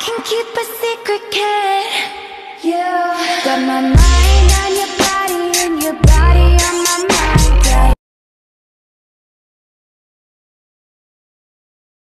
can keep a secret, can you? Got my mind